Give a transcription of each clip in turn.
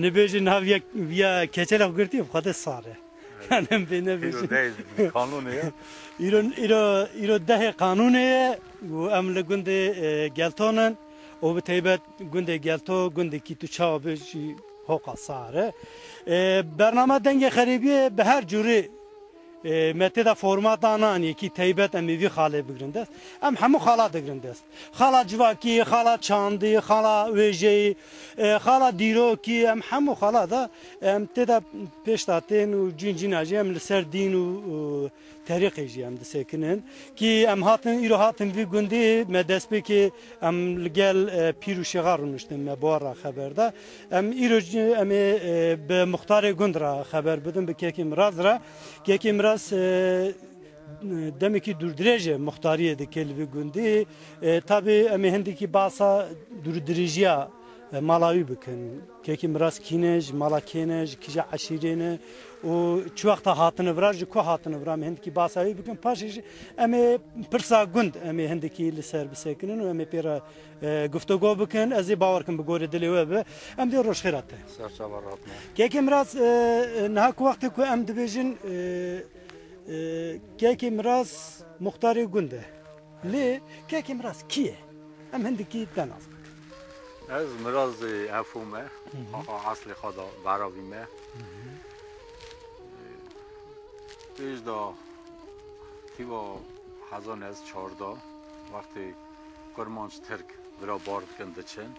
Hani böyle naviya via keçelek girdi kadar sare. Yani ben ne Hero bileyim. değil, kanunu ya. İro İro İro dehe kanunu bu emle günde geltonen o bir teybet günde gelto günde ki tu çağı bir şey hoka sare. Bername denge متى دا فرمات انا ان یکی تیبت امی وی خاله بگرنده است ام همو خالا دگرنده است خالا جواکی خالا چاندی خالا ویجی خالا دیروکی ام همو خالا دا ام تدا پیش داتین و جین جین اجی ام لسر دین و طریقی جی ام دسکنن کی ام هاتن ایرو هاتن وی گندی مدس کی ام لگل پیرو شغار نشتم بارا خبر دا ام ایرو ام به مختار گند را خبر بدم به کی مراز را کی مراز biraz e, demek ki durdurece muhtariye de kelbi gündi. E, tabi emi hendiki basa durduriciya e, malawi bikin. Keki biraz kinej, mala kinej, kija aşirene o çuakta hatını virar ji ku hatını viram hendiki basawi bikin paşi emi pirsa gund emi hendiki li ser bisekinin emi pera گفتگو بکن از باور کن بگوره دلی و به ام دی روش خیراته Serçe var atma. کیکی مراز نه کو وقت کو ام دبیجن کیکی مراز مختاری گنده لی کیکی مراز کیه ام هندکی دناز Ez miraz efume, asli xada baravime. پیش دا تیوا هزان از چاردا. وقتی کرمانش ترک برا بارد کنده چن.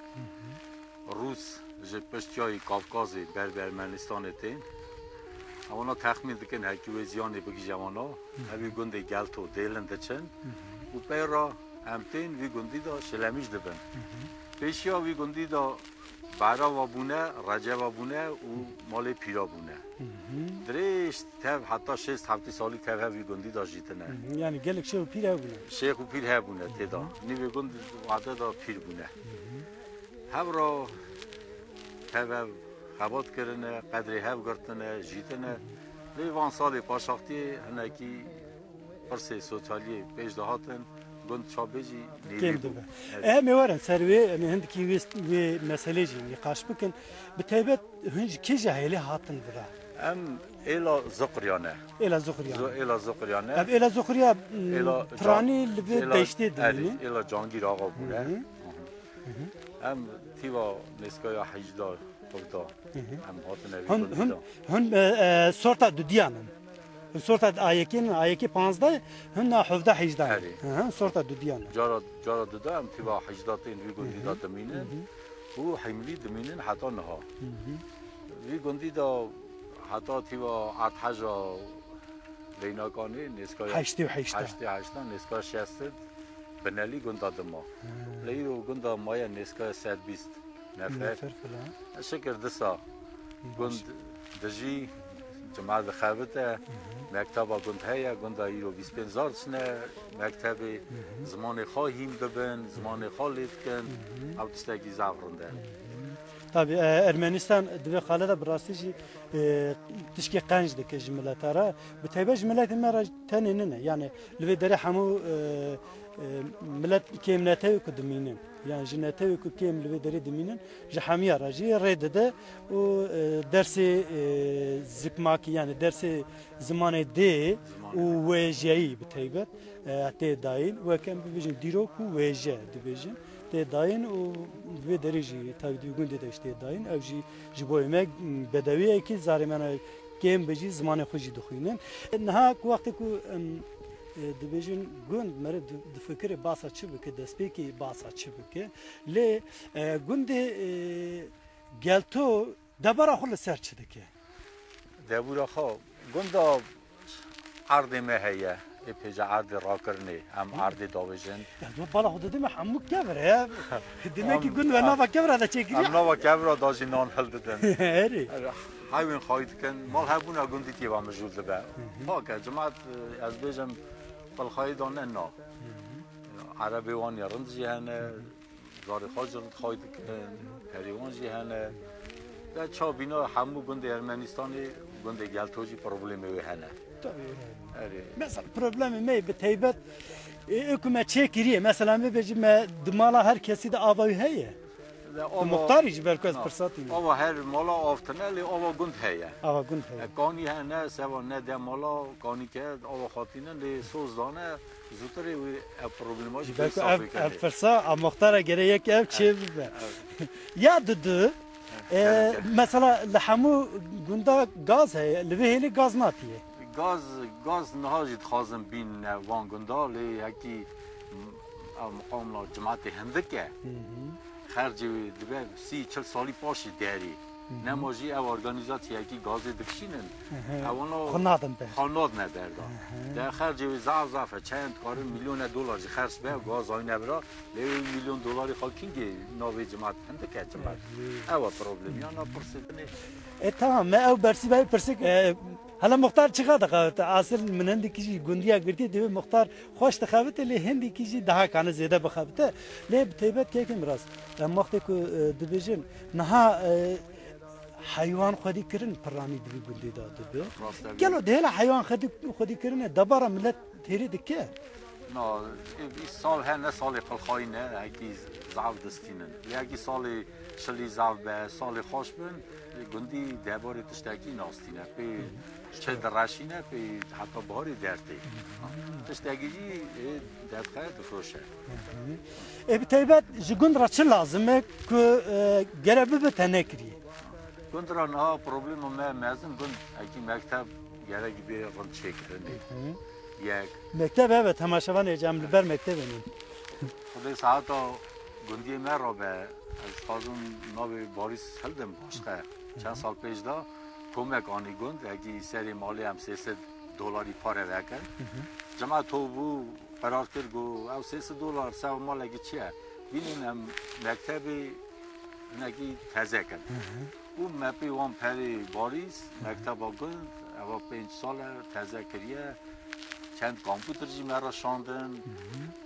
روس جه پشتیای کافکازی بر برمنستان تین. اونا تخمین دکن هکی وزیانی بگی جوانا همی گنده گلتو دیلنده چن. و پیرا همتین وی گندی دا شلمیش دبن. پیشیا وی گندی دا برا و بونه رجه و بونه و مال پیرا بونه. درش تب حتی شست هفتی سالی تب همی گندی دا جیتنه yani gelek şey pire bune شیخ و پیر ها بونه تدا. نیوی گند وعده دا پیر بونه. هم را تب خبات کرنه قدری هف گرتنه جیتنه لی وان سال پاشاختی هنکی پرسه سوچالی پیش دهاتن. گند چابجی نیوی kim بود dibe em waran serve em hendiki ve ve meseleci nikaş bikin bitebet hınj ki cahili hatın vira ام ایلا زقریانه ela zuhriya زو ایلا زقریانه Ev ela zuhriya ایلا trani li ایلا- değişti اری، dini ایلا جانگیر آقا بوده ام تیوا نسکای حجدا بودا ام هاتنه وی Hun گندی hun دا. hun سورتا آیکین آیکی 15 هن 17 18 ها سورتا دودیان جارا جارا دودام تبا 18 ویگون دیدا دمینن و حملی دمینن حتا نها ویگون دیدا حتا تبا اتحجا لیناکانی نسکا 88 88 نسکا 60 بنالی گوندا دما لیرو گوندا مایا نسکا 120 نفر شکر دسا گوند دجی جماعت خابته مکتبا گند هیا گندا ایرو بیس پنزار سنه مکتب زمان خواهیم ببن زمان خالد کن او تستگی زغرنده Tabi Ermenistan dve xale da brastici tişki qenj dike ji milletara bi tebe ji milletê me re yani li vê derê hemû millet kêm netewê ku dimînin. Yani ji netewê ku kêm li vê derê dimînin. Ji hemiya re jî rê dide û dersê zikmakî yani dersê zimanê dê û wêjeyî bi teybet. Tê dayîn. Wekem bibêjin dîrok û ته داین او دوی درجی تقدیگون دیده اشته داین او جی جبوی مگ بدویه که زارمانه گیم بجی زمان خوشی دخوینن نها وقتی که دبیجن گوند مر د فکر باسا چی بکه دست پی کی باسا چی بکه ل گوند گلتو دبر خو ل سر چی دکه دبر خو گوند ارد مهیه ای اپیجا عرض را کرنی ام عرض داویجن دو بالا خود دیم همو کبره دیمه که گند و نوا کبره دا چگیری ام نوا کبره دا جی نان هل ددن هری هاوین خواهید کن مال هبون دیتی تیوا مجول دبه پاکه جماعت از بیجم بل خواهیدان انا عربی وان یارند جیهنه زاری خواهید خواهید کن هریوان جیهنه چا بینا همو گند ارمنستانی پر گلتوجی وی هنه Mesela problemi mi bir teybet e, hükümet çekiriye. Mesela bir becime dımala herkesi de avayı heye. Muhtar hiç belki az fırsat değil. Ava her mola aftaneli ava gund heye. Ava gund heye. E, kani he ne seva ne de mola kani ke ava hatine de sozdane zutari ev problemi var. Belki ev ev fırsat ama muhtara gerek ev çevirme. Ya dudu. E, mesela lahamu gunda gaz heye. Lüveheli gaz natiye. Gaz گاز نهاجی خازم بین وانگوندا لی هکی مقام لا جماعت هندکه. خرج دبه سی چل سالی پاشی داری نماجی او ارگانیزاتی هکی گاز دکشینن اوانا خنادن به خناد ندردا در خرج زعف زعف چند کار میلیون دلار خرج به گاز آینه برا لی میلیون دلاری خاکینگ ناوی جماعت هندکه جماعت او پروبلم یا نا پرسیدنه تمام ما او برسی بای پرسی هلا مختار چقدر دقت اصل من هندی کیجی گوندیا گرتی دیو مختار خوش تخوت لی هندی کیجی ده کان زیده بخوت لی تیبت کی کم راست. مخته کو دبیجن نها حیوان خودی کرن پرانی دیو گوندی داد دبی گلو دهلا حیوان خودی خودی کرن دبارا ملت تیری دکه. No, sal hene sal پلخاین نه هکی زعف دستینن یکی سال شلی زعف به سال خوش بن گندی دبار تشتکی ناستینه پی چه درشینه پی حتی باری درتی تشتکی جی دفقه دفروشه ای تایبت جگند را چه لازمه که گربه بتنکری گند را نه پروبلم مه مزن گند اکی مکتب گرگی بی غند چکرنی یک. mektep evet temaşavan ecem li ber mektebinin خدای ساعت گندی من را به از خازم ناوی باریس هلدم باشقه چند سال پیش دا کمک آنی گند اگه سری مالی هم 300 دلاری پاره وکن جمع تو بو قرار کرد گو او 300 دلار سو مال اگه چیه؟ بینین هم مکتبی نگی تزه کن. او مپی وان پری باریس مکتب گند او پنج سال تزه کریه. چند کامپیوترچی مرا شاندن.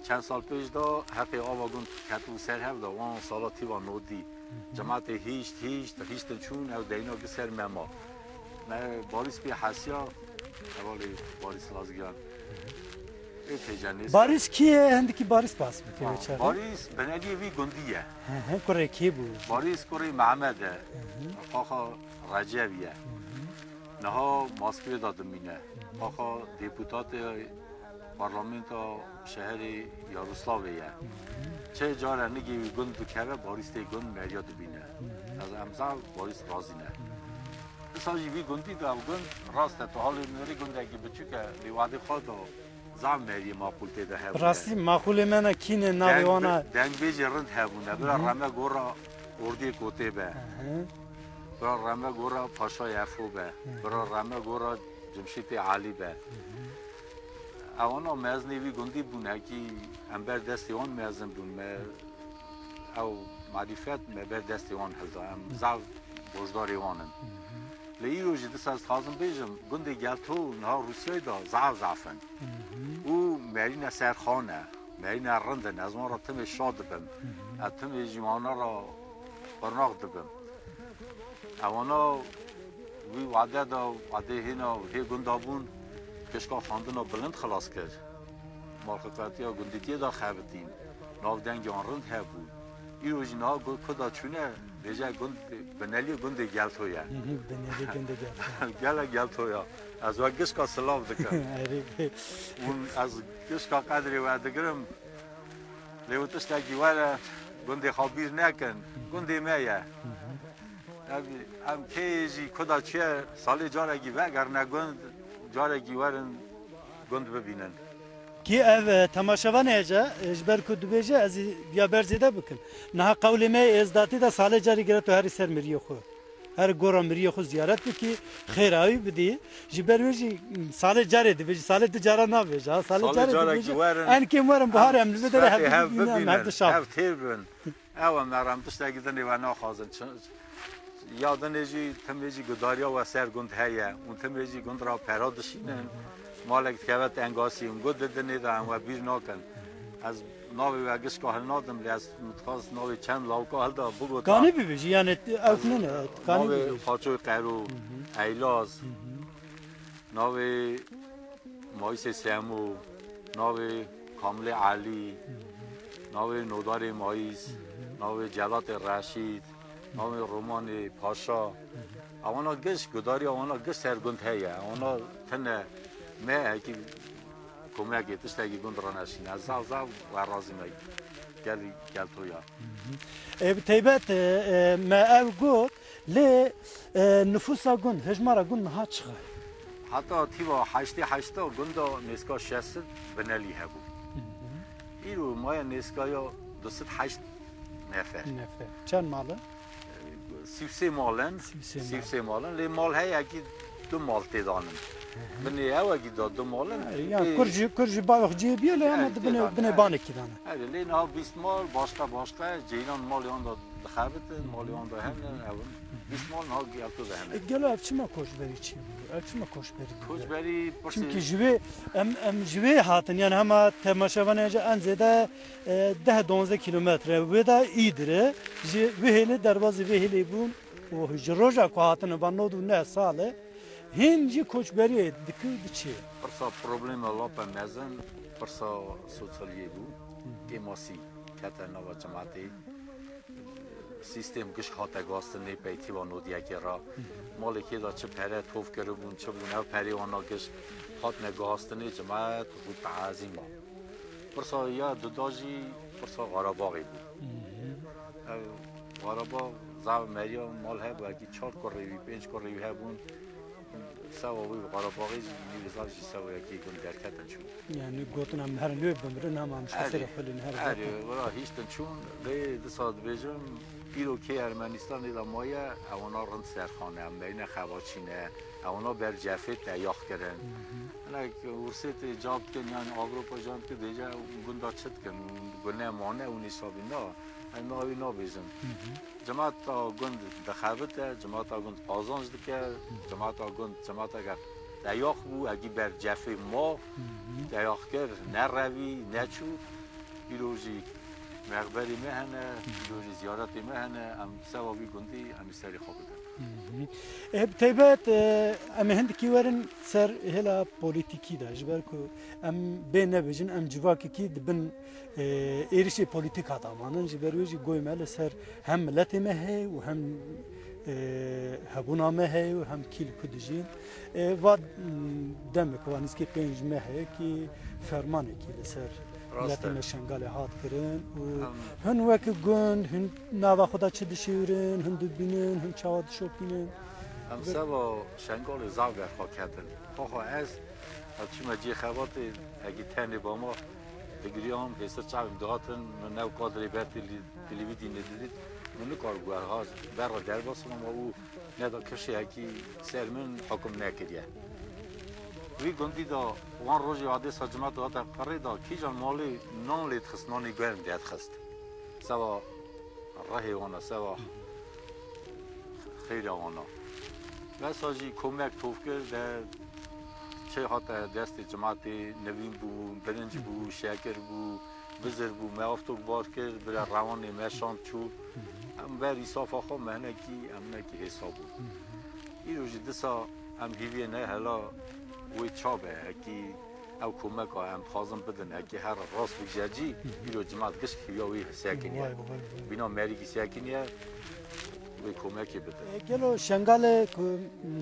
چند سال پیش دا حق آوا گون کتو سر هم دا. وان سالا تیوا نودی. جماعت هیشت هیشت هیشت چون او دینا که سر مما. نه باریس بی حسیا. اوالی باریس لازگیان. باریس کیه؟ هندی کی باریس پاس می‌کنه چه؟ باریس بنادی وی گندیه. کره کی بود؟ باریس کره محمده. آخه رجبیه. نه ماسکی دادم مینه خاخا دیپوتات پارلمنت شهر یاروسلاویه چه جاره نگی گند بکره باریس دی گند مریاد بینه. از امزا باریس رازی نه. ساجی وی گندی دا گند راست تو حال نری گند اگه بچوکه لیواده خود زم مری ما پولته ده هبونه. rasti makule mena kine naviona دنگ بیج رند هبونه. برا رمه گورا اردی کوته به. برا رمه گورا پاشا یفو به. برا رمه گورا جمشید عالی به اونا مزنی وی گندی بونه کی امبر دستی اون مزن بون ما او معرفت ما بر دستی اون هلدا ام زاو بوجداری اونن لیو جدی ساز خازم بیجم گندی گل تو نه روسیای دا زاو زافن او مرین سرخانه مرین رندن از ما را تم شاد بم از تم جیوانا را برناق دبم اوانا وی وعده دا وعده هینا هی گندابون کشکا خاندنا بلند خلاص کرد. مالخطاتی ها گندیتی دا خبتین ناو دنگ آن رند ها بود. ای روزی نا گل کدا چونه؟ بیجا گند بنالی گند گل تویا beni gönde gel گل گل تویا از و گشکا سلاف دکن اون از گشکا قدری و دگرم لیو تشتا گیواره. گندی خابیر نکن. گندی میه ام کیجی کدا چیه سالی جارگی وگر نگند جارگی ورن گند ببینن ki ev temaşavan ece ejber ku dubêje ez ya berzêde bikin. Niha qewlê me êzdatî de salê carî gire tu herî ser miriyê xwe. Her gora miriyê xwe ziyaret bikî xêrawî bidî. Ji ber wê jî salê carê dibêjî salê du cara nabêje ha salê carê dibêje en kêm werin bihar em li Sveti hev hev hev bibînin, dişav. Hev têr bin. Ew em meram tiştekî dinê we naxwazin. یادن جی تم جی گداریا و سر گند هیا اون تم جی گند را پرا دشینن. مالک تکبت انگاسی اون گد دنی دا و بیر ناکن. از ناوی و اگش که هل نادم لی از متخواست ناوی چند لاو که هل دا بگو تا. کانی ببیجی یعنی اوف نه، کانی ببیجی ناوی خاچوی قیرو ایلاز ناوی مایس سیمو ناوی کامل علی ناوی نودار مایس ناوی جلات رشید. نام رومان پاشا اوانا گش گداری اوانا گش سرگند هیا اوانا تن مه کی کمکی تشتگی گند رانشین از زاو زاو و رازی می گل گل تویا تیبت ما او گود لی نفوسا گند هجمارا گند ها چخه حتی تیوا هشتی هشتا گندا نسکا شست بنلی هبو ایرو مای نسکا یا دوست هشت نفر نفر چند ماله؟ سیفسی مالن سیفسی مال. سیفسی مالن لی مال هی اگی دو مال تیدانن بنی او اگی دا دو مالن Yani kurji kurji bavuk cibiye le ama Evet, dibine evet. dibine banek kidane. هی لی نه بیست مال باشقا باشقا جیلان مال یان دا دخابت مال یان دا هم اون بیست مال نه گیل تو ده E, هم Gelo ev çima koş beri çi. Açma koşberi. Koşberi. Çünkü jive em em jive hatın yani hema temaşavana je en zede 10 12 kilometre ve da idire. Je veheli dervazı veheli bun o hücroja ko hatını vanno du ne sale. Hinci koçberi dikı diçi. Pırsa problem lapa mezan pırsa sosyaliye bu. Demasi kata nava cemaati. Sistem gış hata gastını peyti vanno diye ra. مالکی دا چه پره توف کرده بون چه بونه پری آنا کش خات نگاستنه جماعت بود تعازی ما. پرسا یا دوداجی پرسا غارباقی بود. غارباق زعب مریا مال ها کی چار کروی پنج کروی ها بون سوابی غارباقی نیوزار جی سوا یکی گل درکت چون یعنی گوتن هم هر نوی بمرن هم هم شخصی خلین هر آره ورا هیچ تن چون دی دساد بیجم ایرو که ارمنستان دیدا مایه اونا رند سرخانه هم بین خواچینه اونا بر جفت یاخ کردن انا ورسیت جاب کن یعنی آوروپا جان که دیجا گندا چت کن گنه مانه اونی سابی نا انا اوی نا بیزم جماعت تا گند دخوت جماعت تا گند آزانج دکه جماعت تا گند جماعت اگر دیاخ بو اگی بر جفه ما دیاخ کرد نه روی نه چو پیروزی رهبری مهنه دوج زیارت مهنه ام سواوی گندی ام سری خوب کرد اب تیبت ام هند کی ورن سر هلا پولیتیکی دا جبر کو ام به نبجن ام جواکی کی دبن ایریشی پولیتیک هاتا مانن جبر ویجی گوی مال سر هم ملت مه و هم هبونا مه و هم کیل کدجین و دمک وانسکی پنج مه کی فرمانه کی لسر. ملت شنگال هات کرن و هن وک گوند هن نوا خدا چه دشیرن هن دو بینن هن چاوا دشو بینن هم سبا شنگال زاگر خواه کردن خواه از از چی مجی خوات اگه تنی با ما بگیری هم حسر چاویم دهاتن من نو قادر بر تلیویدی ندیدید من کارگوهر ها بر را در باسم اما او ندا کشی هکی سر من حکم نکریه وی گندی دا وان روزی عاده سجمت داتا قره دا کی جان مالی نان لید خست نانی گرم دید خست سوا رهی وأنا سوا خیلی وأنا و ساجی کمک توف کرد چه حتی دست جماعتی نوین بو برنج بو شکر بو بزر بو مافتوک بار کرد برای روان مشان چو ام بر ایصاف آخو مهنه کی ام نه کی حساب بود این روزی دسا ام هیوی نه هلا وی چابه اکی او کمک ام خازم بدن اکی هر راست بجاجی بیرو جماعت گشت یا وی ساکنیه بینا مری کی ساکنیه وی کمکی بدن گلو شنگال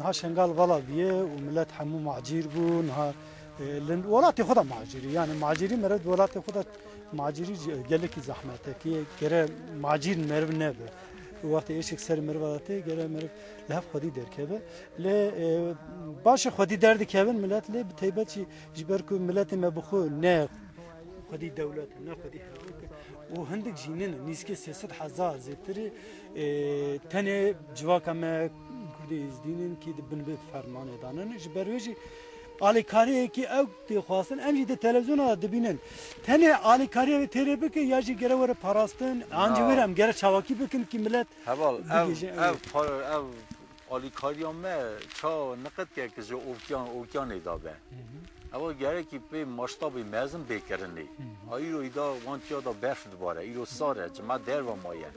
ها شنگال والا بیه و ملت همو معجیر بون ها لند ولات خدا معجری یعنی معجری مرد ولات خدا معجری گله کی زحمت کی کره معجیر مرو نه وقتی ایشک سر مرواته گره مرو لحف خودی درکبه لی باشه خودی درد کبن ملت به تیبت چی؟ جبر کو ملت ما بخو نه خودی دولت نه خودی و هندک جینن نیسکی سیاست حزار زیتری تنه جواکا ما کردی ازدینن کی دبن به فرمان دانن جبر Ali Kariye ki ev dixwastin em jî de televizyona dibînin. Tenê Ali Kariye têrê bikin ya jî gere were parastin an jî wêrem gere çavakî bikin ki millet Heval ev ev ev Ali Kariya me ça niqetiye ki ji ovkiyan ovkiyanê dabe. Ewa gerekî pê maştabê mezin bêkirinê. Îro îda wan tiya da berf dibare, îro sar e, cima derve maye.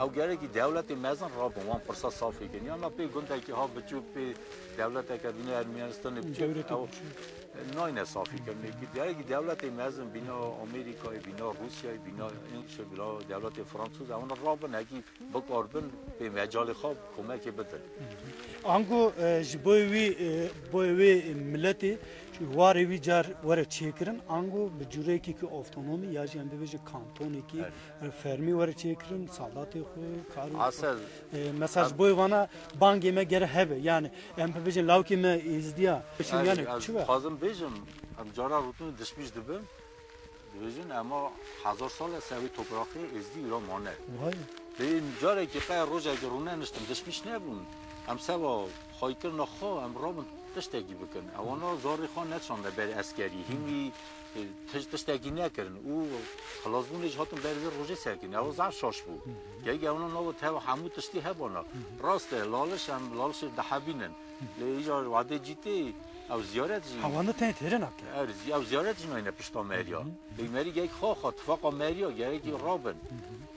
او گرکی دولت مزن را به وان پرسا صافی کن یا نا پی گنده که ها بچو پی دولت اکبین ارمینستان بچو. او ناین صافی کنه که گرکی دولت مزن بینا امریکای بینا روسیای بینا انگلیش بینا دولت فرانسوز. اون را بنه که بکار بن به مجال خواب کمک بدن بده Ango ji bo wî bo wê milletê ji warê wî car were çêkirin ango bi cûrekî ki avtonomî ya jî em bibêje kantonekî fermî were çêkirin salatê xwe karû اصل mesaj boy vana bangê me gere hebe yani em bibêjin lawkê me êzdiya yani çi ve خازم بیجم ام جارا روتون دشمیش دبم بیجن اما هزار سال سوی توپراخی ازدی ایرا مانه vay به این جاره که قای روزه که رونه نشتم دشمیش نبون ام سوا خواهی کرن خوا ام رابن تشتگی بکن اوانا زاری خواه نتشانده بر اسکری همی تش تشتگی نکرن او خلاص بونش هاتون بر روزه سرکن او زعف شاش بود گه اونا نو تاو همو تشتی هبانا راسته لالش هم لالش دحبینن لیجا وعده جیتی او زیارت جی havanı ten terin akya ارز او زیارت جنوینه پشتا مریا به مری گه خواه خواه اتفاقا مریا گه گه رابن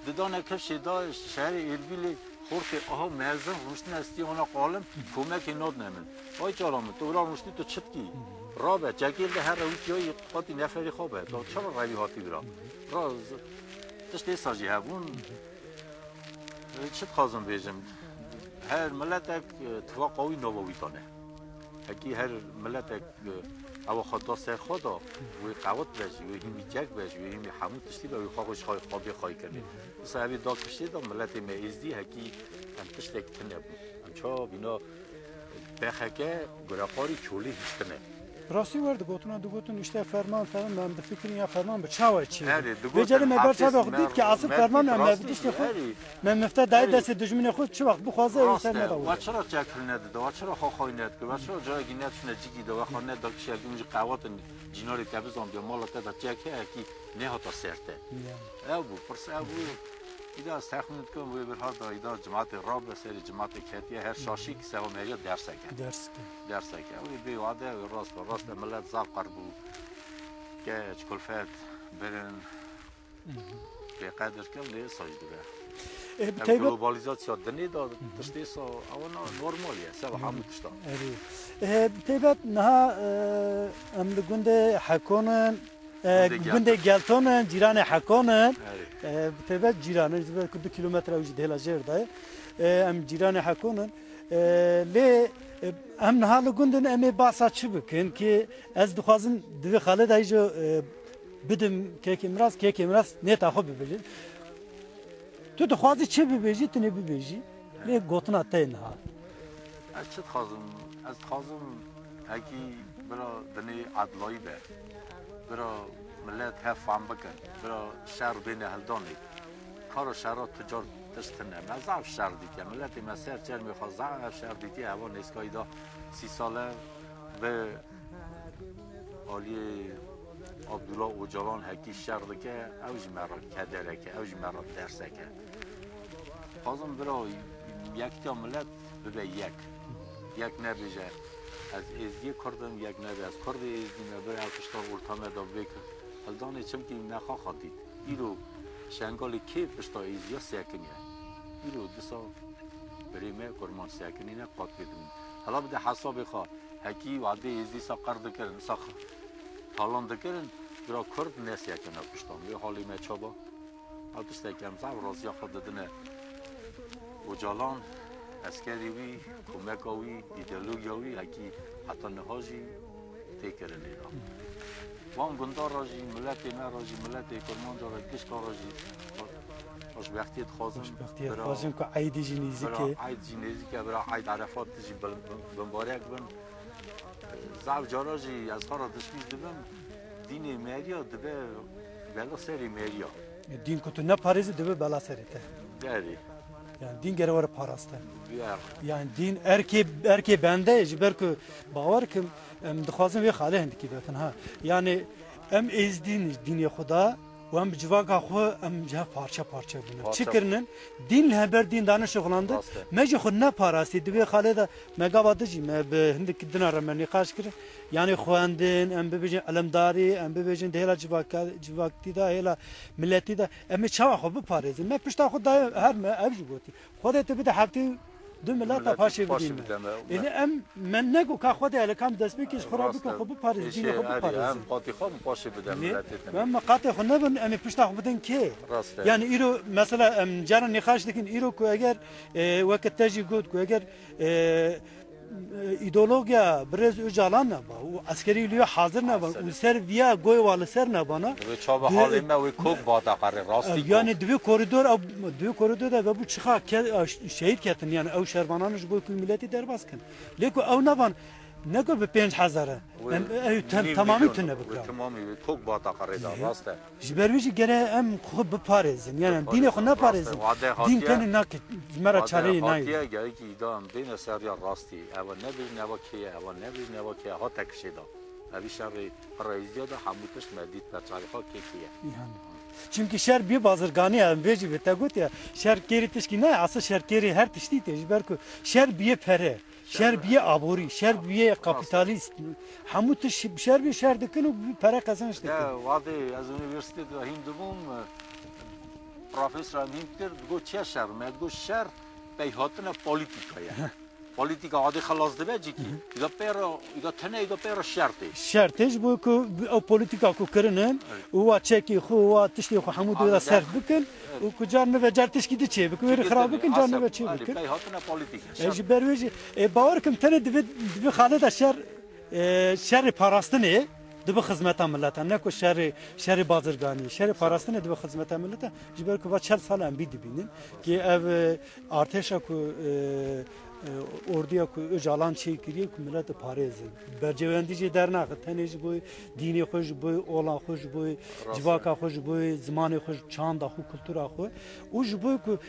ددانه کفش دا شهر اربیل خورت آها مرزم روشتی هستی اونا قالم کمک ناد نمن آی چالامه تو برا روشتی تو چت کی رابه جگیل ده هر روی جایی قاطی نفری خوابه تو چرا روی هاتی برا راز تشتی ساجی هبون چت خازم بیجم هر ملتک اتفاق قوی نووی دانه اگه هر ملتک او خدا سر خدا وی قوات بجی وی همی جگ بجی وی همی همون تشتی به وی خواهش خواهی خوابی خواهی کنه بس اوی داک پشتی دا ملت مئزدی هکی هم تشتی کنه بود همچا بینا بخکه گرافاری چولی هستنه wer digotuna digotin işte ferman falan ben bi fikrin ya ferman bi çawa çi. Heri, digotin, Becerime ber haftes, çawa mer- dit ki asıl mer- ferman em rastî, mevdi işte xwe. heri. Men mefte dayı Heri. desti dijmine xwe çi vaqt bu xwaze ev ser راسته neda و چرا چکر نده و چرا خواهی ند که و چرا جای گینت شونه جیگی ده و خانه دا کشی اگه اونجا قوات جیناری که بزن بیا مالا تا جکه اکی نه ها تا سرته او بو پرس او بو ایدا از تخمین کنم وی برها دا ایدا جماعت راب سر جماعت کتیه هر شاشی که سو میگه درس که درس که درس که وی بی واده راست با راست ملت زاب قربو که چکلفت برن به قدر کم نه ساجده تایبەت گلوبالیزاسیۆ دنێدا تشتی سا ئەوە نۆرمۆلیە سە هەموو تشتا تایبەت نها ئەم لە گوندێ حەکۆنن E, Teybet naha em li gunde hekonin Gunde gunde geltonin cîranê hekonin Evet. Teybet cîranê ji ber ku du kilometre jî dêla jêr daye em cîranê hekonin lê em niha li gundin em ê basa çi bikin ki ez dixwazim divê xalê dayî jî bidim kekê miras kekê miras nêta xwe bibêjin Tu dixwazî çi bibêjî tu nê bibêjî lê gotina te niha از چه خازم از خازم اگی برا دنی عدلایی به برا ملت هف فهم بکن. برا شهر بین هلدانی. کار و شهر تجار تشتنه من ضعف شهر دیگه. ملت مسیر چر می‌خواد ضعف شهر دیگه هوا نیسکایی دا سی ساله به آلی عبدالله اوجالان هکی شهر دیگه اوج مرا کدره که اوج مرا درسه که خازم برا یک تا ملت ببه یک. یک نبیجه. از ezgi کردم یک نبی از کرد ezgi نبی افشتا ارتا مدام بکر الدانه چم که نخوا خاطید ایرو شنگال کی پشتا ezgi سکنیه ایرو دسا بریمه کرمان سیکنی نه قاد بدون حالا بده حساب خوا هکی وعده ezgi سا قرد کرن سا تالان دکرن برا کرد نه سیکنه پشتان به حالی مچابا از دسته کمزه و رازی خود دنه و جالان عسکری وی کمک وی ایدئولوژیا وی اکی حتی نهازی تکر لیلا وان گندار راجی ملت ما راجی ملت کرمان داره کس کار راجی خوشبختیت خوازم خوشبختیت خوازم که عید جنیزی که عید جنیزی که برای عید عرفات تجی بمبارک بن زعب جاراجی از خارا تشمیز دبن دین مریا دبه بلا سری مریا دین که تو نپارزی دبه بلا سری ته داری Yani din gereği var parastı. Yani din erke erke bende jiber ku bavar ki em dixwazim vê xalê hindikî ha. Yani em ez din dinê Xuda و ام civaka xwe em ciha parça parça bûne. Parça. Çi kirinin? Din li heber din danî şixulandı. Rast e. Me jî xwe ne parastî divê xalê de me gava dijî me bi hindik dina re me nîqaş kirin. Yani xwendin, em bibêjin elemdarî, em bibêjin di hêla civaka- civaktî de hêla milletî de em ê çawa xwe biparêzin. Me دو ملت پاشی بدیم این ام من نگو که خود الکام دست بکش خراب بکن خوب پارز دین خوب پارز ام قاطی خام پاشی بدم ملت ام قاطی خو نبن ام پشت خو بدن کی یعنی ایرو مثلا ام جرن نخاش دکن ایرو کو اگر وقت تجی گود کو اگر bidin kê? Rast e. Yani îro mesela em caran nîqaş dikin îro ku eger e, weke te jî got ku eger e, e, ideolojiya birêz öcalan neba û askerî liyo hazir neba û ser viya goy wa li ser nebana Wê çava halê me wê kok bata de ve bu ne em ew tem- tamamî tune bikira Tamamî wê kok bata qare da rast e. ji ber wî jî gere em xwe biparêzin yani xwe neparêzin Wade din tenê nakit ji me re çareyê nayê Hatiye gelekî îdam bêne seriya rastî ew nebir neva kêye ew nebir neva kêye hat tekşê da. Evî şerê reîziya da hemû tişt me dît per çavê xwe kêkiye. Yani. Çünkü şer bir bazırganı ya veci ve tegut ya şer keri tişki ne asıl şer keri her tişti şer biye pere شربیه آبوری شربیه کاپیتالیست همو تو شربی شر دکنو و پره قزنش واده از اونیورسیتی هیم دوم پروفسور هیم کرد گو چه شر مگو شر به هاتن پولیتیکایه Politika adê xelas dibe cîkî. İda pêra îda tene îda pêra şer tê. Şer tej bu ku politika ku kirinin u wa çeki xu wa tişti xu hamu da ser bikin u ku can ve car tişki de çe bikin veri xarab bikin can ve çe bikin. Peyhatine politika. E ji ber wê jî e bawer kim tene dibe dibe xale da şer e, şerê parastinê dibe xizmeta milleta ne ku şerê şerê bazirganî şerê parastinê dibe xizmeta milleta ji ber ku va çel sal em bî dibînin ki ev e, artêşa ku e, e, orduya ku öcalan çê kiriye ku millet dernaxin tenê ji bo dînê xwe ji bo olan ji bo civaka ji bo zimanê xwe çanda kultura xwe û ji bo ku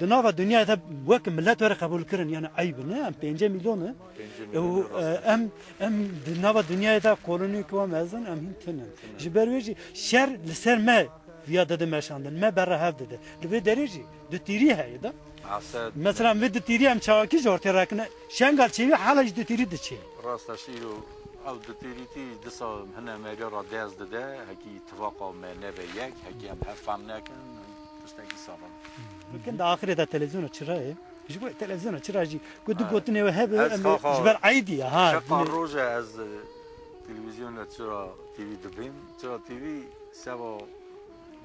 di nava dünyaya de wek millet were qebul kirin yani ayb ne? Em 5 milyon e e, em em di nava dünyaya da kolonî ku em ezin em hîn tinin ji ber wê jî şer li ser me viya dede meşandin me berre hev dede li vê derê jî di tîrî heye da mesela vê di tîrî em çawakî ji ortê rakine şengal çêvî hala jî di tîrî diçe rasta şîro ew di têrîtî disa hine mejara dez dide hekî tifaka me neve yek hekî em hefam nekin tiştekî savan. Lekin de ahirê de televizyona çira ye. Ji bo televizyona çira jî. Ku du gotinê we hebe Ez em xaxa- ji ber aydî ya ha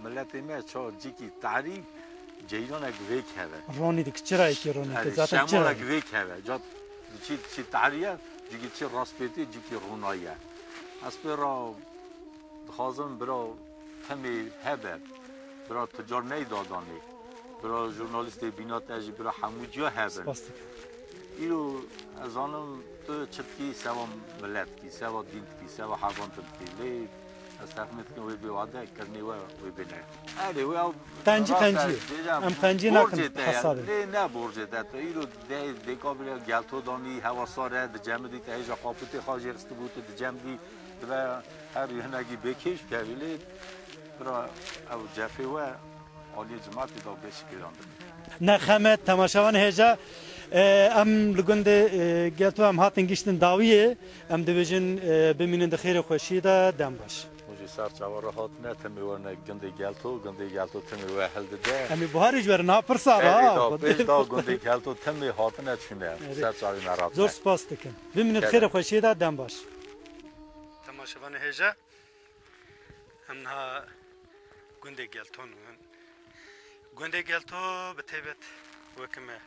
Şeqa roja ez televizyonda çira TV dibîn çira TV seva milletê me ça cikî tarî ceylanek vêk heve. Ronî dik çira ye Ronî te zaten çira Şemalek vêk heve. Cat çi çi tariye cikî çi raspêtî cikî rûnaye. Ez pêra dixwazim bira temê hebe bira ticar neydadanê bira jurnalistê bînate jî bira hemû ciya hebin. İro ez anım tu çıtkî seva millet kî, seva din kî, seva hayvan kî. Lê Səhmətli və bir adı kərni və bir nə. Əli və Pəncə pəncə. Am pəncə nə qın hasar. Nə borc edət. İro də də qabilə gəlto dani havasara də cəmdi tə həcə qapıtı xacir istibut də cəmdi və hər yönəgi bekiş kəvili. Bra ev cəfi və Ali Cəmaət də beş kilandı. Nə xəmət tamaşavan həcə ام لگند گلتو ام هاتن گشتن داویه ام دویژن ببینن دخیر خوشی دا دم باش Hacı Sarçava rahatına temiyorna gündü gelto gündü gelto temi ve helde de. Emi buharı jver na pırsa ra. Beş da gündü gelto temi hatına çüne. Sarçavi narat. Zor spas dikin. Bir minut xeyre xoşiye da dem baş. Tamaşavan heja. Hem ha gündü gelto nun. Gündü gelto betebet vekime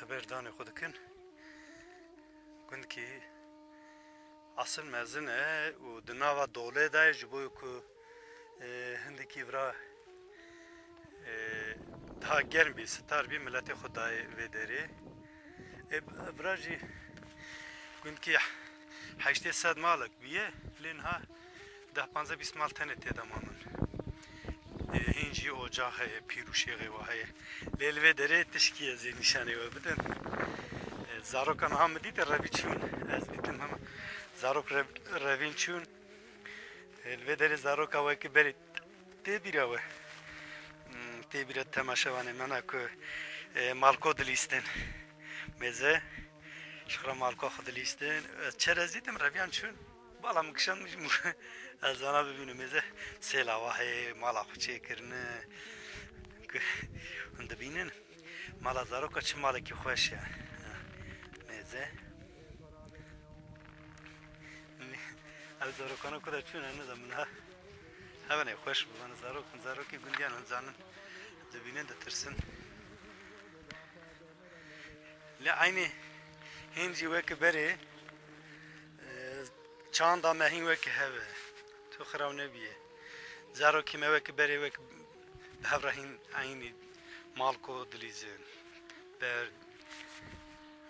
haberdane xudikin. Gündü ki asıl mezin e û di nava dolê de ji bo ku e, hindekî vira e, daha germ bî star xwe dayê vê derê. E vira jî gundkî heştê sed malek bîye niha deh panze bîst mal tenê têde mamin E, hîn jî ocax heye pîrûşêxê we heye. Lê li vê derê tişkiye zê zarokan ha min dîte revî ez dîtim hema zarok revin çün elvederi zarok hava ki beri te bir hava te bir temaşavane mena ku malko dilisten meze. Şıkra malko dilisten çerez dedim reviyan çün balam kışanmış mı az ana bebinu meze. Selava he malak çekirne onda binin mala zaroka çı malaki hoş eh, ya meze. زارو کنه کده چونه ندم نه هبنه خوش ببن زارو کن زارو که گندیان هم زانن دبینن ده ترسن. لعینه هنجی وک بره آه، چاندا مهین وک هبه. تو خراو نبیه زارو که موک بره وک بهراهین عینی مالکو دلیزن بر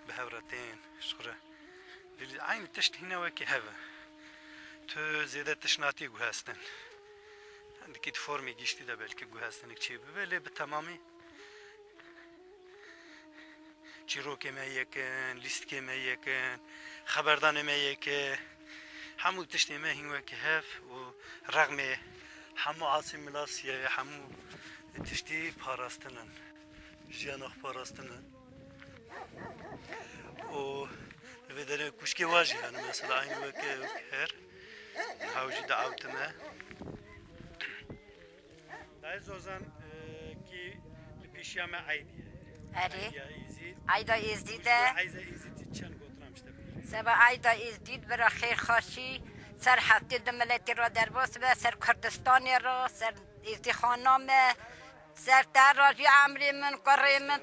بهرتين شغره. عين تشت هنا وكي هبه. تو زیاد تشناتی گو هستن دکیت فرمی گشتی ده بلکه گو هستن چی بی ولی به تمامی چیروک ما یکن لیست که ما یکن خبردان ما یکن همو تشتی ما هین وکی هف و رغم همو عاصم ملاس یا همو تشتی پاراستنن. جیان پاراستنن. و بدر کشکی واجی هنم مثلا این وکی هر houden ze de auto mee. Dat is zo'n ki pişyama aydi. Eri. Ayda izdide. Ayda izdide çan gotramştı. Ayda izdid bera خیر خاشی سر هفته دو ملتی را در باس به سر کردستانی را سر ازدی خانم سر تا راجی من قری من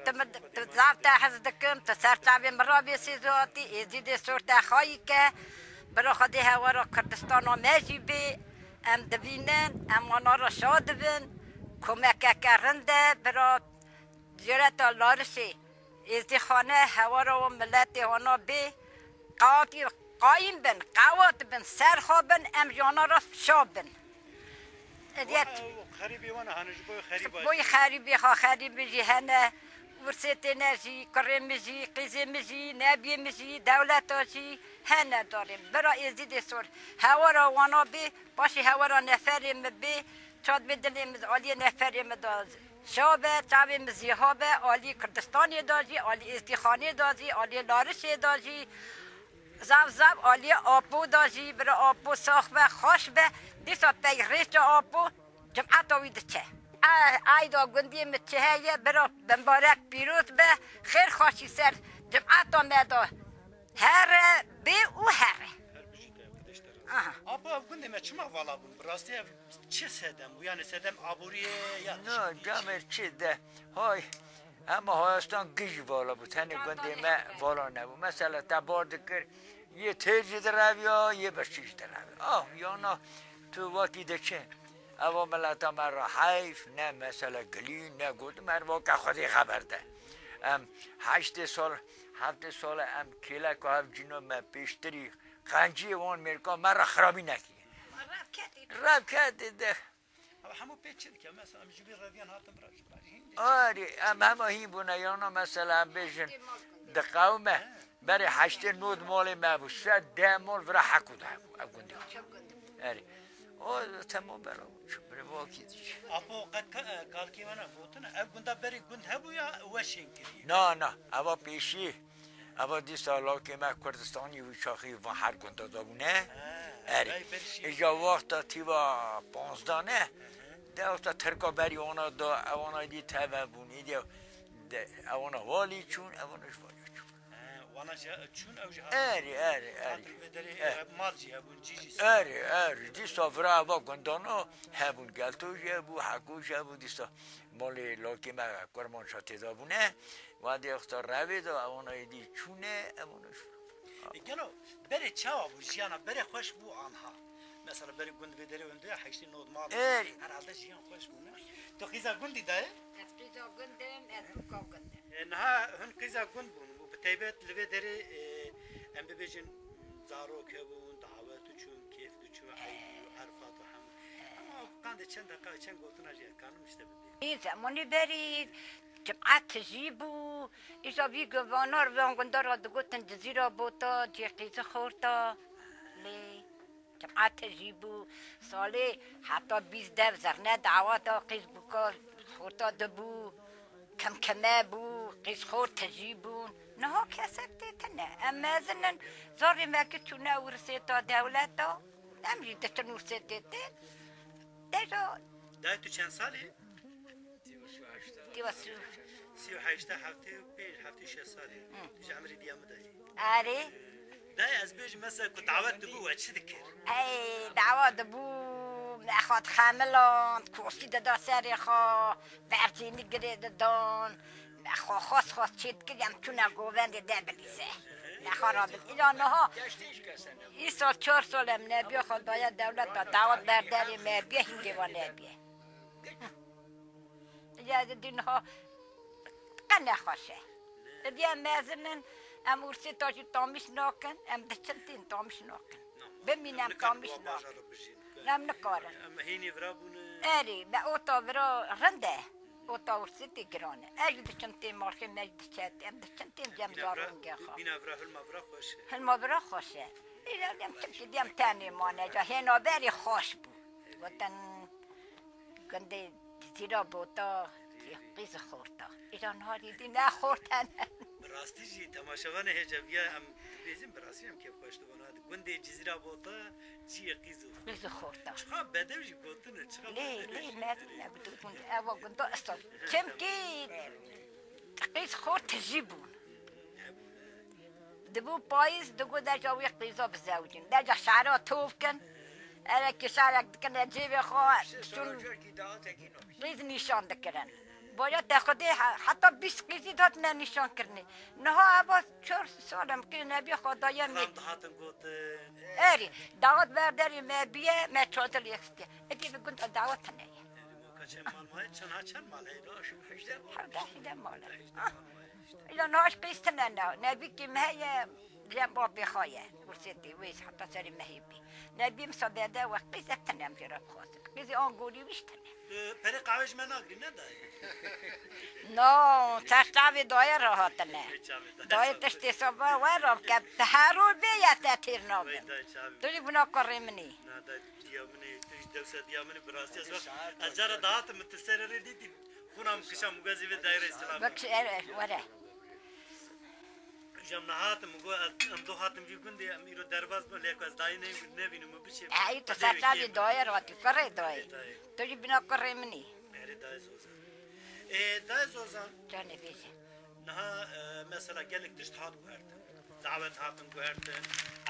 تزاب تا حزدکم تسر تابیم را بیسی زواتی ازدی دی تا که برا خودی هوا را کردستان را میجی بی ام دبینن ام آنا را شاد بین کمک کرنده برا زیرت لارسی ازدی خانه هوا را و ملت هانا بی قاطی قایم بن قوات بن سرخوابن ام جانا را شابن ادیت خریبی وانا هنج بوی خریبا. بوی خریبی ها خریبی جی هنه ورست نجی کرم جی قیزم جی نبی جی دولت جی هنه داریم برا ازدید سور هوا را وانا بی باشی هوا را نفریم بی چاد بدلیم عالی نفریم داز شابه چاویم زیهابه عالی کردستانی داجی عالی ازدیخانی داجی عالی لارشی داجی زب زب عالی آپو داجی برا آپو ساخ به خوش به دیسا پی ریش آپو جمعت آوید چه ایدا گندی مچهه برا بمبارک پیروز به. خیر خوشی سر جمعت آمده. هر بی او هر. آها. Apa günde me çıma vala bu. Rastı çi sedem bu yani sedem aburiye ya. نه جامر چی ده؟ های اما هایستان گیج والا بود. هنی گنده ما والا نبود. مثلا تبار دکر یه تیجی در رویا یه بشیش در آه یا نه. تو واکی ده چه من را حیف نه مثلا گلی نه گود من واقع خودی خبر ده. ام هشت سال هفت سال ام کلک و هفت جنو من پیشتری قنجی وان مرکا من را خرابی نکی رب کرده ده. Ama hamu peçin ki mesela mecbur raviyan hatım bırak. آری ام همه هی بونه یانا مثلا بیشن ده قومه. برای هشت نود مال ما بود. ده مال برای حکو ده. بود اب آه تمام برام شو برای واقعی دیگه. آفه قط کار کی من بودن؟ اب گنده بری گند هم بیا وشین کری. نه نه اب پیشی اب دی سالا که ما کردستانی و شاخی و هر گنده دارونه. اری ایجا وقت تیوا با پانزدهه دو تا ترکا بری آنها دو آنها دی تابه بونیدیو آنها والی چون آنها Manasya çün evci ha. Eri eri eri. Malci hebun cici. Eri eri. Disa vra va gondano hebun gelto bu hakuş bu disa mali laki ma korman şate da bune. Va de xta ravi da ona idi çune emunuş. Gelo bere çava bu jana bere hoş bu anha. مثلا بري قند في دري وندي حيشتي نود مار إيه أنا عاد جيان خوش بونا تو قيزا قندي داي اتقيزا قندم اتقا قندم انها هن قيزا قند بون بتیبت لوی دری ام ببیجن زارو که بون دعوت چون کیف چون عیدی و عرفات و هم اما قند چند دقیقه چند گوتن اجید کانم اشته ببین این زمانی برید جمعه تجیبو ایجا بی گوانار وانگندار را دگوتن دزیرا بوتا جیقیز خورتا لی جمعه تجیبو سالی حتی بیز دو زرنه دعواتا قیز بکار خورتا دبو کم کمه بو قیز خور تجیبون نهو كاساتيتنا أما ذنن زوري ما كنت ورسيتو دولتو نعم أمري دتنو سيتيتين دايرو دايتو. كان صالي؟ تيوسو سيو. حاجتا حفتي وبيج حفتي شي صالي. تيجي عمري ديام داي أري؟ داي أزبيج مسا كنت عودت بو أتشذكر أي دعوات بو أخوات خاملان كوسكي دا ساري خو بعرتي نقري دون نخوا خواست خواست چیت کریم چونه گووند ده بلیزه نخوا را بل ایران ها ای سال چهار سال هم نبیه خود باید دولت تا دعوت برداری مبیه هنگی و نبیه یا دین ها قنه خوشه دیا مزنن ام ورسی تاجی تامیش ناکن ام دچنتین تامیش ناکن بمینم تامیش ناکن نم نکارن اما هینی ورا بونه اری به اوتا برا رنده او تاوسيتي جراني اجد شنتي مارخي مجد شات امد شنتي جم دارون جاخا بين افراه المبرا خوشه المبرا خوشه ایلا دیم چمشی دیم تانی مانه جا هینا بری خوش بود گوتن گنده زیرا بوتا قیز خورتا ایران ها دیدی نخورتن راستی جی تماشاوان هجابیه هم dibêjin bi rastî em kevxweştibûna di gundê cizîra bota ciyê qîzû qîzû xorta çiqa bedev jî gotine çiqa lê lê ne ne gundû gundê ewa gundû estal çemkî qîz xor tijî bûn دبو بايز دقو درجة ويقضي بزوجين درجة شعره توفكن أنا كشارك دكنا جيبي خو شون ريز نيشان دكرن باید دقیقه حتی 20 کیزی داد من نشان کرنه نه آبا چهار سالم که نبی خدایا می اری دعوت برداری ما بیه ما چادر یکستی. اگه بگن دعوت نه إلا ناش بيستنا نا نبيك مهيا جنب بخايا ورسيتي ويس حتى سري مهيبي نبي مصدادا وقيزة تنام في رب خاصك قيزة أنقولي ويش تنام بريق عوج مناقري No, çaşçavidoya rahatı ne? Dayı testi sabah var ram ki her ol bir yata tir nabın. Duri buna karım ni. Nada diyamını, tüş devse diyamını birasya sor. Azara dağıt mı tesirleri dedi. Kunam kışam mugazi ve daire istilam. Bak evet var. جم نهاتم گو ام دو هاتم جی گوندی ام ایرو درواز نو لیکو از دای نیم گوند نبینم مو بشه ای تو سرچالی دای راتی فره دای تو جی بنا کرمنی میری دای سوز E da zozan. Canı bir. Naha mesela gelik diştihat guherdi. Davet hatın guherdi.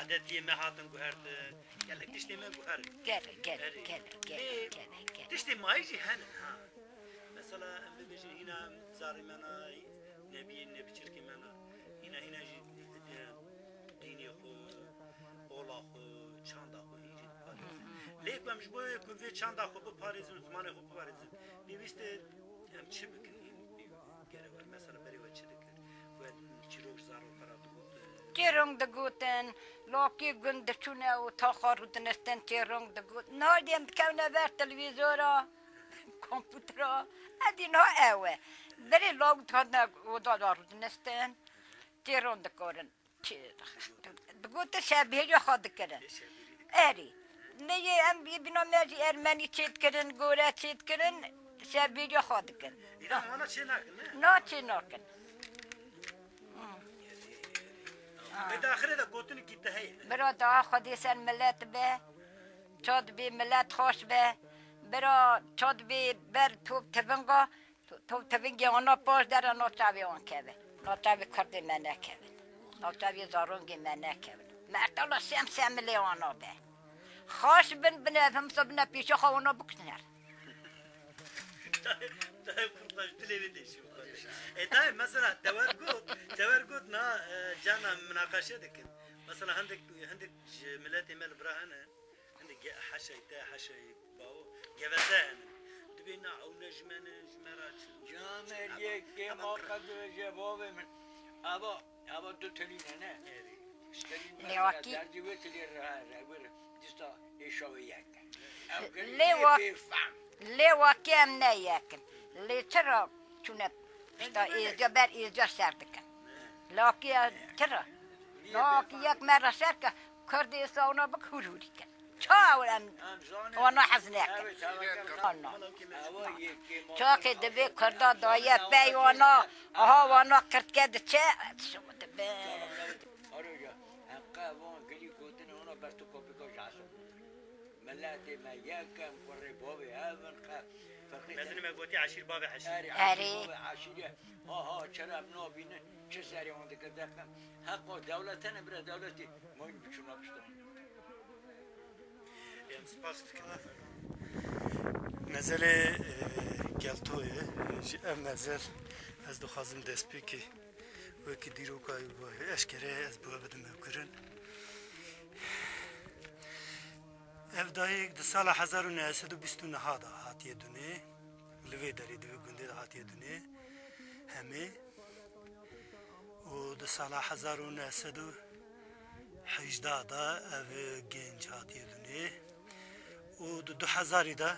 Adet yeme hatın guherdi. Gelik diştime guherdi. Gel, gel, gel, gel, gel, gel. Diştimayici henin ha. Mesela emri bejin hina zarimena nebiyin nebi çirkimena. Hina hina dini xo, ola xo, çanda xo, hijit Paris. Lehbemiş boyu kuvvet çanda xo bu Paris'in, Osmanlı xo bu Paris'in. Niviste هم چی بکنیم گرون مثلا بری و چی دکن و چی روش زارو پرا دگوت تیرون دگوتن لوکی گن دچونه و تا خارو دنستن تیرون دگوت نادیم بکنه بر تلویزورا؟ کامپیوترا؟ ادینا اوه. بری لوگ تانا و دادارو دنستن تیرون دکارن دگوت شبیه یا خود کرن اری. نیه ام بی بنا ماجی ارمنی چید کرن گوره چید کرن se video hodkin. Ida ona çinakin. No çinakin. Hmm. Bir de ahire de götünü gitti hey. Bro da hadi sen millet be. Çod bir millet hoş be. Bro çod bir ber tup tebingo. Tup tebingi ona boş der ona tabi on kebe. Ona tabi kurdi mene kebe. Ona tabi zarungi mene kebe. Mert Allah sem semli ona be. Hoş bin bin evim sabına pişe ona buksinler. دايم مثلا تورقود تورقود نا جانا مناقشه دك مثلا عندك عندك ملاتي مال براهنه عندك حشا يتا حشا باو جبزان تبينا أو نجمان نجمرات جامل يك ما قد جواب من ابا ابا تو تلينا نه لواكي لواكي جستا يشويك لواكي لیواک. بفهم لی واقعی هم نه یکن لی چرا چونه تا ایزجا بر ایزجا سر دکن لاکی چرا لاکی یک مرا سر که کردی ساونا بک هروری کن چاورم امزانه وانا حزنك اوه توکل وانا اوه یکی ما چاکی دبی کردا دایه پی وانا آها وانا کرد کد چه شما دبی آره جا حقا وان کلی کودن اونا بر تو کپی کش عصب ملت ما یکم قره بابی هون خب فقیت مزل مگوتی عشیر باب حشیر آره آره. عشیره عشیره آها چرا ابنا بینه چه سری اونده که دقم حقا دولتن برای دولتی ما این بچونا بشتم مزل گلتوه جی ام مزل از دو خازم دست پی که وکی دیرو که اشکره از بو بدم بکرن ev dayı de sala hazar ve nesedu bistun hada hatiye dune leve dari dve gunde de hatiye dune hemi o de sala hazar ve nesedu hicda da ev genç hatiye dune o de du hazari da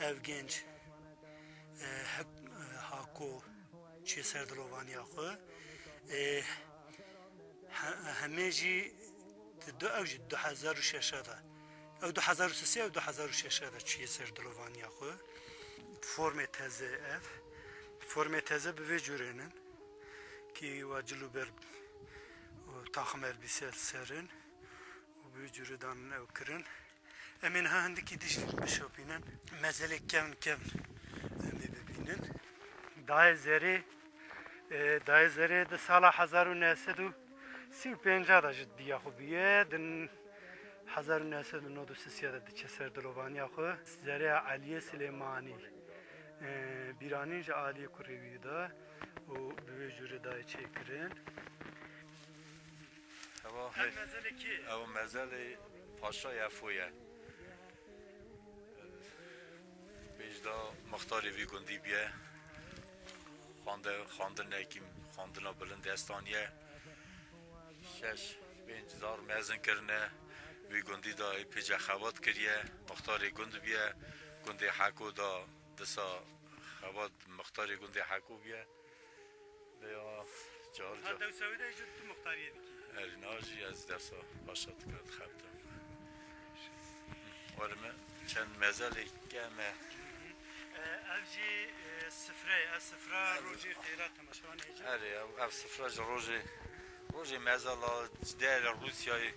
ev genç e, hak- e, hako çi serdilovani yaxu e, ه- همه جی دو او جی او دو هزار و سه او دو هزار و شش ده چیه سر دلوانیا خو فرم تزه اف فرم تزه به وجورنن ki vacılı ber takım elbise serin. Bu vücududan ev kırın emin handiki dişlik şopinen mezelik kem kem bibinin daha zeri daha zeri de sala hazaru nesedu sil pencara jiddiya hubiye din 1993 çeserde lobani xwe zere Aliye Süleymanî bîranîn ji aliyê kurêwî da û bi wê cûrê dayê çêkirin. Ew mezelê paşa yefo ye. Bêjda mixtarê vî gundî biye xwanda xwandinekî xwandina bilind destaniye şeş pênc zar mezin kirine وی گندی دا پیجا خواد کریه مختار گند بیه گند حکو دا دسا خواد مختار گند حکو بیه. دیا جار جار دوسوی دا جد تو مختاریه دیکی اریناجی از دسا باشد کرد خبتم ورمه چند مزلی کمه. اوجی سفره از سفره روزی خیرات مشوان هیچ اره او سفره روزی روزی مزلا در روسیای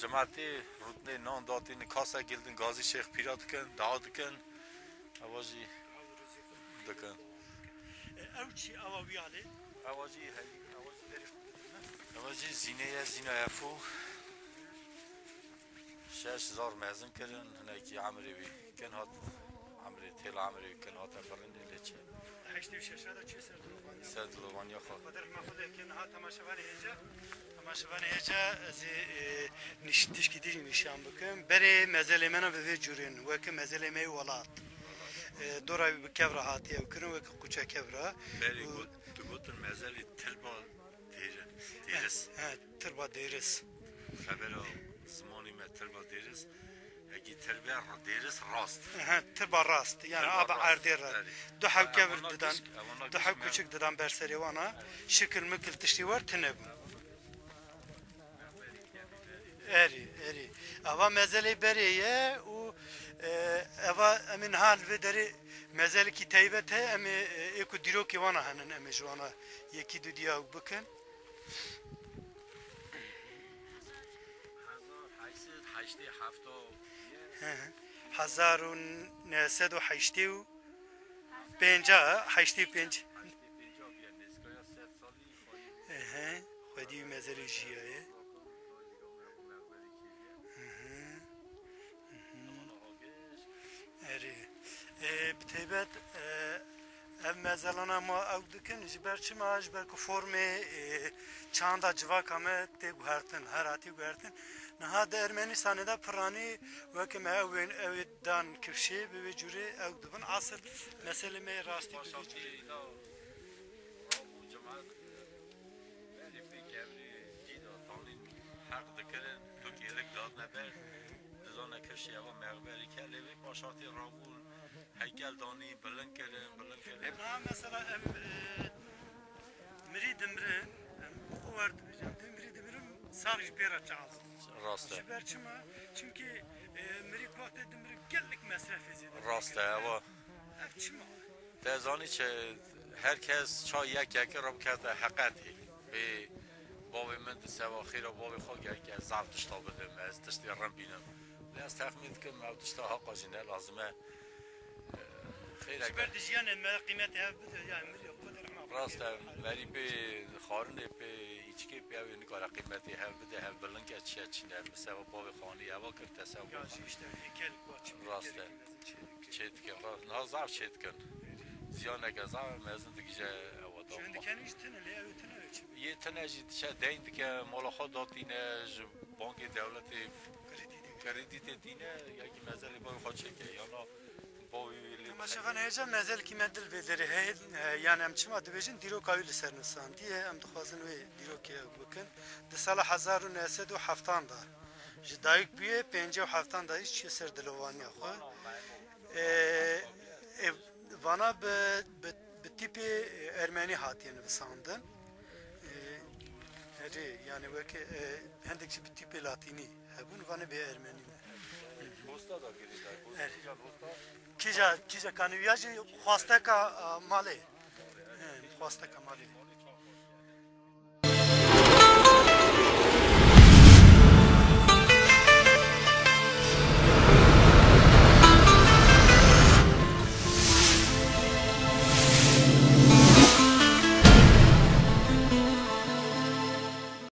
cemaati rutne non datin kasa geldin Gazi Şeyh Pira dikin, daha dikin. Avaji dikin. Ev çi avaviyali? Avaji heli, avaji deri. Avaji zineye zineye fu. Şeş zar mezin kirin, hüneki amri bi. Ken hat amri, tel amri ken hat eferin ile çi. Heşti şeşada çi serdulvanya. Serdulvanya khat. Kadir mahfude ken hat tamaşavari hece. Maşvan heca ezi e, niştiş gidin nişan bakım. Beri mezelemena ve ve cürün. Vekı mezelemeyi velat. E, dora bir kevra hatiye kırın vekı kuça kevra. Beri gutun mezeli tırba deriz. Evet, tırba deriz. Haber o zamanı me tırba deriz. Egi terbiye deriz rast. Tırba rast. Yani abi erdir. Duhav kevr dedan. Duhav küçük dedan berseri wana. Şekil mükil tişti var tinebun. Eri eri. Ava mezeli beriye u ava emin hal ve deri mezeli ki teybet he emi eku diro ki wana hanin emi jwana yeki du diya هفته هزار و نهصد و هشتی و پنجاه هشتی پنج پنجا خودی مزلی جیایه بتیبت ev mezalana ma ew dikin ji ber çima ji ber ku formê çanda civaka me tê guhertin her hatî guhertin niha de Ermenistanê de piranî weke me ew ên ew ê dan kifşê bi vê cûrê ew dibin asir meselê me rastî bi vê cûrê Başakşehir'de bu cemaat beri pekevri cida talin hak dikirin Türkiye'lik dadne ber dizana kişi ava هیکل دانی بلند کردن بلند کردن ابراهیم مثلا ام مرید او وارد بیجم دم مرید مرن ساقش بیرا چاز راسته شبر چما چونکی میری وقت دم مرید گلک مصرف زیاد راسته و اف چما تزانی چه هر کس چای یک یک را کرده حقیقتی به باب من سواخی را باب خود یک از ضرب تشتا بدم از دستی رم بینم از تخمید که مودشتا ها قاجینه لازمه خیلی بر دیجیان ما قیمت ها بده یا امر قدر ما راست ولی به خارن به هیچ که به این کار قیمت ها بده ها بلند که چی چی نه مثلا با به خانه هوا کرد تصور راست چه که راست نه ضعف چیت کن زیان اگه ضعف مزن دیگه جا شون دکنیش تنه لیه او تنه چی یه تنه جید شه دین که مالا خود داتینه بانک دولتی کردیت دینه یکی مزلی بای خود شکه یا نه با ویلی Ama şefan heyecan mezel ki medil veleri hey yani em çima dibejin diro kavil sernusan diye em dixwazin ve diro ki bakın de sala 1970 da ji dayık büye 57 da hiç çi ser dilovani xwe e vana be be tipi Ermeni hatiye nivîsandin Heri yani weke hendekçi bir tipi Latini hebûn vana be Ermeni ne پوستا دا گریده کیجا کیجا کانویاجی خواسته کا مالی. خواسته کا مالی.